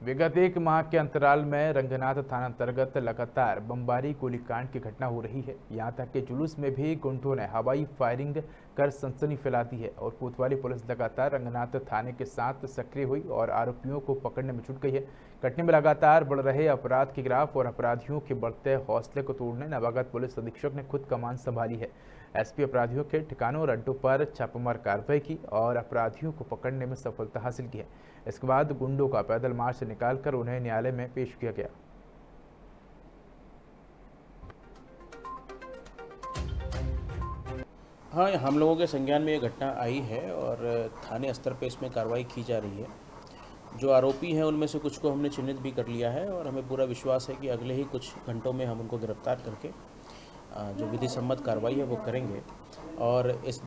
विगत एक माह के अंतराल में रंगनाथ थाना अंतर्गत लगातार बमबारी गोलीकांड की घटना हो रही है। यहाँ तक कि जुलूस में भी गुंडों ने हवाई फायरिंग कर सनसनी फैला दी है और कोतवाली पुलिस लगातार रंगनाथ थाने के साथ सक्रिय हुई और आरोपियों को पकड़ने में जुट गई है। घटने में लगातार बढ़ रहे अपराध के खिलाफ और अपराधियों के बढ़ते हौसले को तोड़ने, नवागत पुलिस अधीक्षक ने खुद कमान संभाली है। एसपी अपराधियों के ठिकानों और अड्डों पर छापामार कार्रवाई की और अपराधियों को पकड़ने में सफलता हासिल की है। इसके बाद गुंडों का पैदल मार्च निकालकर उन्हें न्यायालय में पेश किया गया। हाँ हम लोगों के संज्ञान में ये घटना आई है और थाने स्तर पे इसमें कार्रवाई की जा रही है। जो आरोपी हैं, उनमें से कुछ को हमने चिन्हित भी कर लिया है और हमें पूरा विश्वास है कि अगले ही कुछ घंटों में हम उनको गिरफ़्तार करके जो विधि सम्मत कार्रवाई है वो करेंगे। और इस